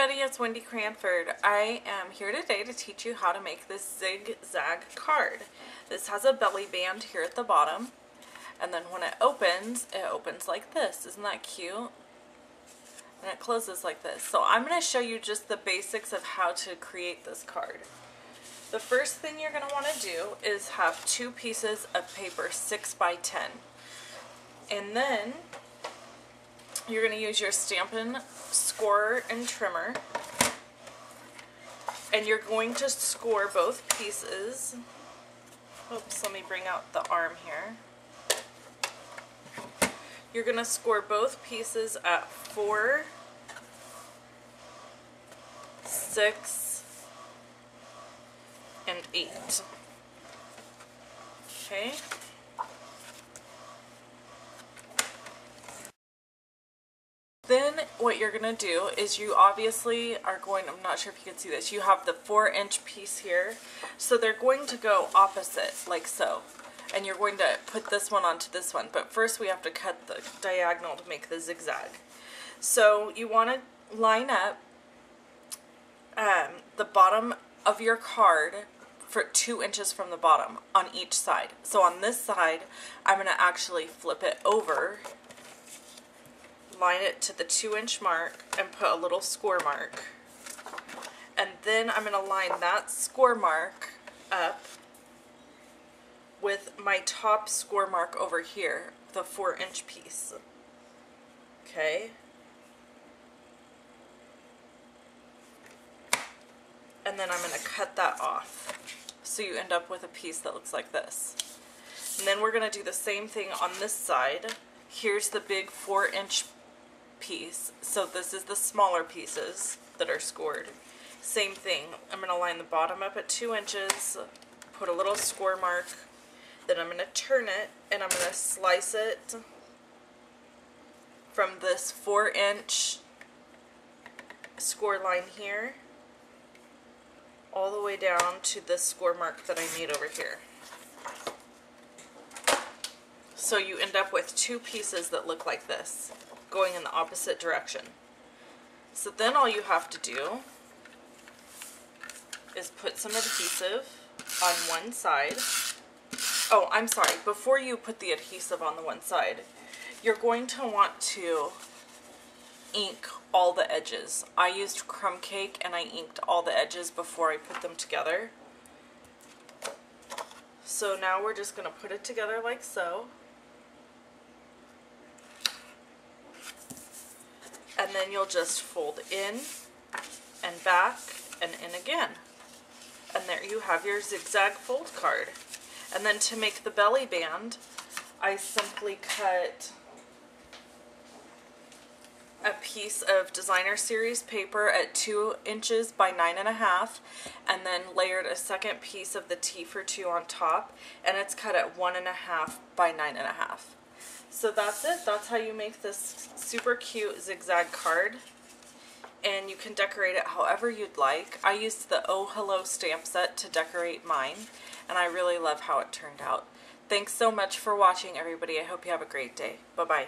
it's Wendy Cranford. I am here today to teach you how to make this zigzag card. This has a belly band here at the bottom and then when it opens, it opens like this. Isn't that cute? And it closes like this. So I'm going to show you just the basics of how to create this card. The first thing you're going to want to do is have two pieces of paper 6 by 10 And then you're going to use your Stampin' scorer and trimmer. And you're going to score both pieces. Oops, let me bring out the arm here. You're going to score both pieces at 4, 6, and 8. Okay. Then what you're going to do is you obviously are going, I'm not sure if you can see this, you have the 4 inch piece here. So they're going to go opposite, like so and you're going to put this one onto this one. But first we have to cut the diagonal to make the zigzag. So you want to line up um, the bottom of your card for two inches from the bottom on each side. So on this side, I'm going to actually flip it over, line it to the two inch mark, and put a little score mark. And then I'm going to line that score mark up with my top score mark over here, the four inch piece. Okay. And then I'm going to cut that off. So you end up with a piece that looks like this. And then we're going to do the same thing on this side. Here's the big four inch piece. So this is the smaller pieces that are scored. Same thing. I'm going to line the bottom up at two inches, put a little score mark then I'm going to turn it and I'm going to slice it from this 4 inch score line here all the way down to this score mark that I made over here. So you end up with two pieces that look like this, going in the opposite direction. So then all you have to do is put some adhesive on one side Oh, I'm sorry. Before you put the adhesive on the one side, you're going to want to ink all the edges. I used crumb cake and I inked all the edges before I put them together. So now we're just going to put it together like so. And then you'll just fold in and back and in again. And there you have your zigzag fold card. And then to make the belly band, I simply cut a piece of designer series paper at two inches by nine and a half and then layered a second piece of the Tea for Two on top and it's cut at one and a half by nine and a half. So that's it. That's how you make this super cute zigzag card. And you can decorate it however you'd like. I used the Oh Hello stamp set to decorate mine, and I really love how it turned out. Thanks so much for watching, everybody. I hope you have a great day. Bye-bye.